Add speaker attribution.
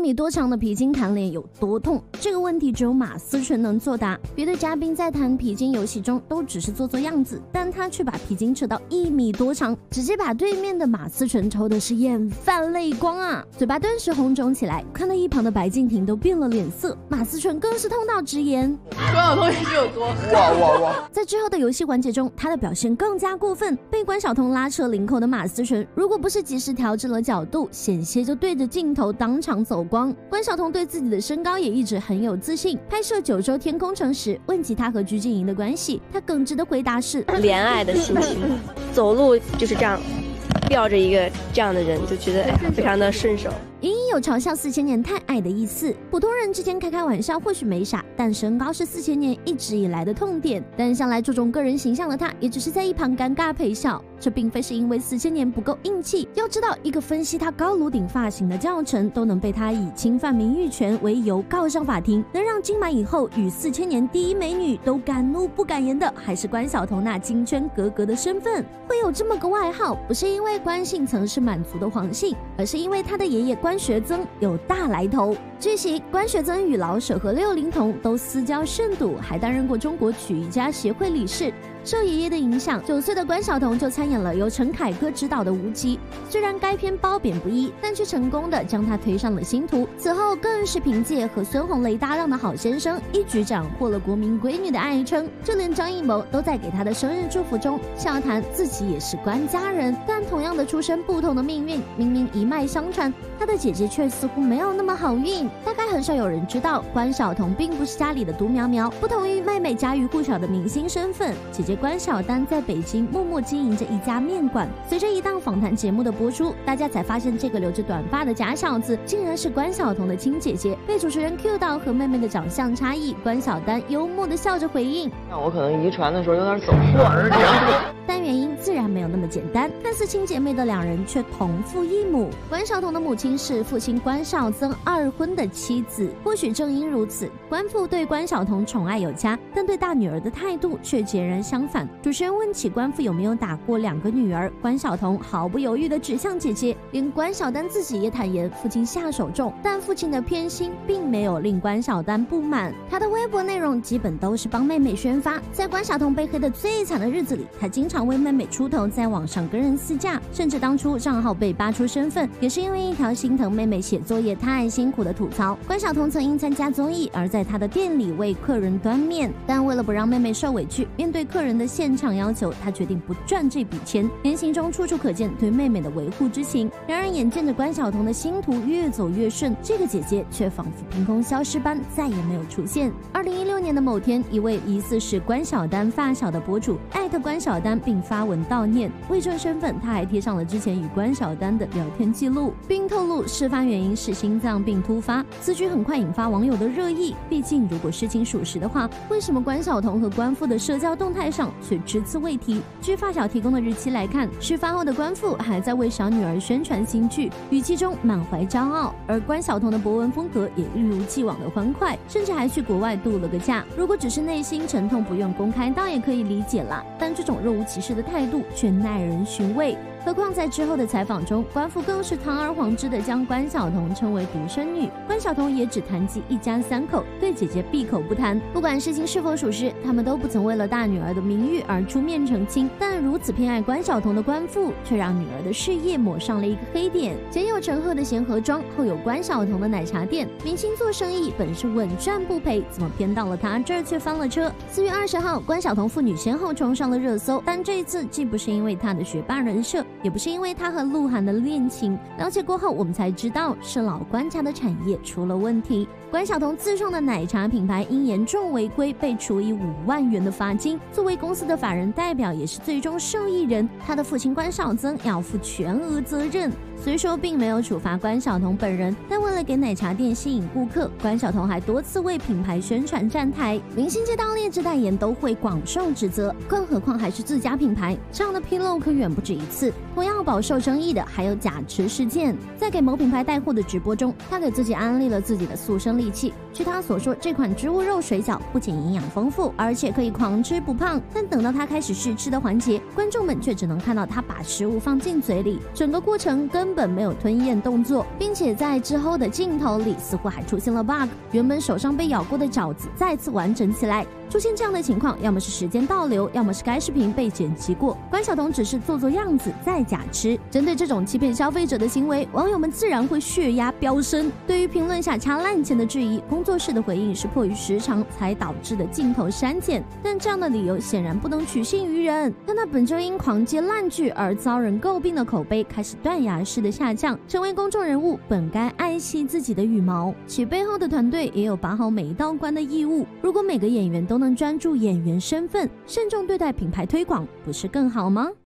Speaker 1: 米多长的皮筋弹脸有多痛？这个问题只有马思纯能作答。别的嘉宾在弹皮筋游戏中都只是做做样子，但他却把皮筋扯到一米多长，直接把对面的马思纯抽的是眼泛泪光啊，嘴巴顿时红肿起来，看到一旁的白敬亭都变了脸色，马思纯更是痛到直言：
Speaker 2: 关晓彤是有多哇哇
Speaker 1: 哇！在之后的游戏环节中，他的表现更加过分，被关晓彤拉扯领口的马思纯，如果不是及时调整了角度，险些就对着镜头当场走光。关晓彤对自己的身高也一直很有自信。拍摄《九州天空城》时，问及他和鞠婧祎的关系，他耿直的回答是：
Speaker 3: 恋爱的心情，走路就是这样，吊着一个这样的人，就觉得哎，非常的顺手。
Speaker 1: 隐隐有嘲笑四千年太矮的意思。普通人之间开开玩笑或许没啥，但身高是四千年一直以来的痛点。但向来注重个人形象的他，也只是在一旁尴尬陪笑。这并非是因为四千年不够硬气。要知道，一个分析他高颅顶发型的教程，都能被他以侵犯名誉权为由告上法庭，能让金马影后与四千年第一美女都敢怒不敢言的，还是关晓彤那金圈格格的身份。会有这么个外号，不是因为关姓曾是满族的皇姓，而是因为他的爷爷关。关学增有大来头。据悉，关学增与老舍和六龄童都私交甚笃，还担任过中国曲艺家协会理事。受爷爷的影响，九岁的关晓彤就参演了由陈凯歌执导的《无极》。虽然该片褒贬不一，但却成功的将他推上了星途。此后更是凭借和孙红雷搭档的好先生，一举斩获了国民闺女的爱称。就连张艺谋都在给他的生日祝福中笑谈自己也是关家人。但同样的出身，不同的命运，明明一脉相传，他的姐姐却似乎没有那么好运。很少有人知道，关晓彤并不是家里的独苗苗。不同于妹妹家喻户晓的明星身份，姐姐。关晓丹在北京默默经营着一家面馆。随着一档访谈节目的播出，大家才发现这个留着短发的假小子，竟然是关晓彤的亲姐姐。被主持人 Q 到和妹妹的长相差异，关晓丹幽默的笑着回应：“
Speaker 2: 那我可能遗传的时候有点走错。”
Speaker 1: 但原因自然没有那么简单。看似亲姐妹的两人，却同父异母。关晓彤的母亲是父亲关少增二婚的妻子。或许正因如此，关父对关晓彤宠爱有加，但对大女儿的态度却截然相反。主持人问起关父有没有打过两个女儿，关晓彤毫不犹豫地指向姐姐。连关晓丹自己也坦言，父亲下手重，但父亲的偏心并没有令关晓丹不满。他的微博内容基本都是帮妹妹宣发。在关晓彤被黑的最惨的日子里，他经常。为妹妹出头，在网上跟人私架，甚至当初账号被扒出身份，也是因为一条心疼妹妹写作业太辛苦的吐槽。关晓彤曾因参加综艺而在她的店里为客人端面，但为了不让妹妹受委屈，面对客人的现场要求，她决定不赚这笔钱。言行中处处可见对妹妹的维护之情。然而眼见着关晓彤的星途越走越顺，这个姐姐却仿佛凭空消失般再也没有出现。二零一六年的某天，一位疑似是关晓丹发小的博主艾特关晓丹。并发文道悼念，为证身份，他还贴上了之前与关晓丹的聊天记录，并透露事发原因是心脏病突发。此举很快引发网友的热议，毕竟如果事情属实的话，为什么关晓彤和关父的社交动态上却只字未提？据发小提供的日期来看，事发后的关父还在为小女儿宣传新剧，语气中满怀骄傲，而关晓彤的博文风格也一如既往的欢快，甚至还去国外度了个假。如果只是内心沉痛不愿公开，倒也可以理解啦。但这种若无其事的态度却耐人寻味。何况在之后的采访中，关父更是堂而皇之的将关晓彤称为独生女，关晓彤也只谈及一家三口，对姐姐闭口不谈。不管事情是否属实，他们都不曾为了大女儿的名誉而出面澄清。但如此偏爱关晓彤的关父，却让女儿的事业抹上了一个黑点。前有陈赫的贤合庄，后有关晓彤的奶茶店。明星做生意本是稳赚不赔，怎么偏到了他这儿却翻了车？四月二十号，关晓彤父女先后冲上了热搜，但这一次既不是因为她的学霸人设。也不是因为他和鹿晗的恋情，了解过后，我们才知道是老关家的产业出了问题。关晓彤自创的奶茶品牌因严重违规被处以五万元的罚金，作为公司的法人代表，也是最终受益人，他的父亲关少增要负全额责任。虽说并没有处罚关晓彤本人，但为了给奶茶店吸引顾客，关晓彤还多次为品牌宣传站台。明星接到劣质代言都会广受指责，更何况还是自家品牌，这样的纰漏可远不止一次。同样饱受争议的还有假吃事件。在给某品牌带货的直播中，他给自己安利了自己的塑身利器。据他所说，这款植物肉水饺不仅营养丰富，而且可以狂吃不胖。但等到他开始试吃的环节，观众们却只能看到他把食物放进嘴里，整个过程根本没有吞咽动作，并且在之后的镜头里似乎还出现了 bug，原本手上被咬过的饺子再次完整起来。出现这样的情况，要么是时间倒流，要么是该视频被剪辑过。关晓彤只是做做样子再假吃。针对这种欺骗消费者的行为，网友们自然会血压飙升。对于评论下掐烂钱的质疑，工作室的回应是迫于时长才导致的镜头删减。但这样的理由显然不能取信于人。但他本就因狂接烂剧而遭人诟病的口碑开始断崖式的下降。成为公众人物本该爱惜自己的羽毛，其背后的团队也有把好每一道关的义务。如果每个演员都能专注演员身份，慎重对待品牌推广，不是更好吗？